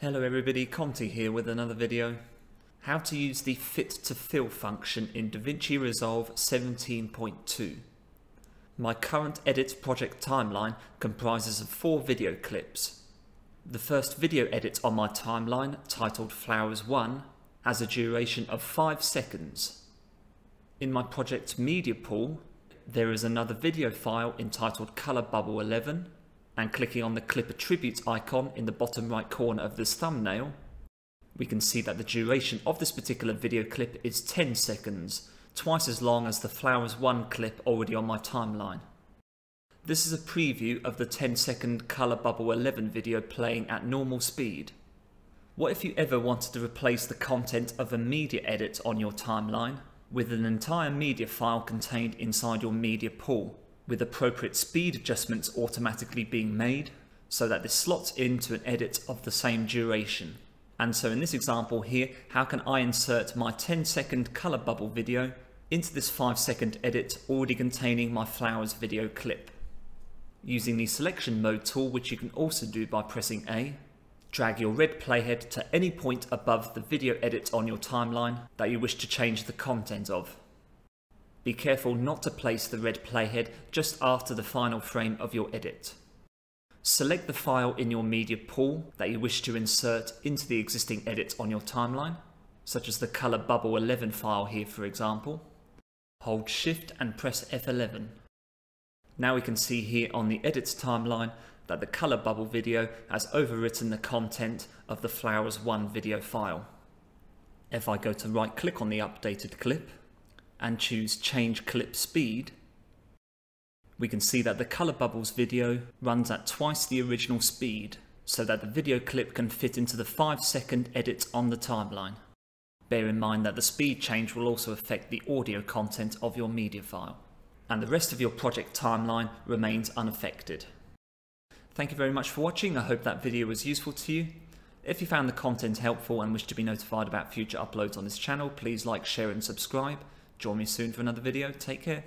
Hello everybody, Conti here with another video. How to use the Fit to Fill function in DaVinci Resolve 17.2. My current edit project timeline comprises of four video clips. The first video edit on my timeline, titled Flowers 1, has a duration of 5 seconds. In my project media pool, there is another video file entitled Color Bubble 11 and clicking on the clip attributes icon in the bottom right corner of this thumbnail, we can see that the duration of this particular video clip is 10 seconds, twice as long as the Flowers 1 clip already on my timeline. This is a preview of the 10 second Color Bubble 11 video playing at normal speed. What if you ever wanted to replace the content of a media edit on your timeline with an entire media file contained inside your media pool? With appropriate speed adjustments automatically being made so that this slots into an edit of the same duration. And so in this example here, how can I insert my 10 second color bubble video into this 5 second edit already containing my flowers video clip? Using the selection mode tool, which you can also do by pressing A, drag your red playhead to any point above the video edit on your timeline that you wish to change the content of. Be careful not to place the red playhead just after the final frame of your edit. Select the file in your media pool that you wish to insert into the existing edit on your timeline, such as the color bubble 11 file here for example. Hold shift and press F11. Now we can see here on the edits timeline that the color bubble video has overwritten the content of the flowers 1 video file. If I go to right click on the updated clip and choose change clip speed, we can see that the color bubbles video runs at twice the original speed so that the video clip can fit into the 5 second edit on the timeline. Bear in mind that the speed change will also affect the audio content of your media file, and the rest of your project timeline remains unaffected. Thank you very much for watching, I hope that video was useful to you. If you found the content helpful and wish to be notified about future uploads on this channel, please like, share and subscribe. Join me soon for another video. Take care.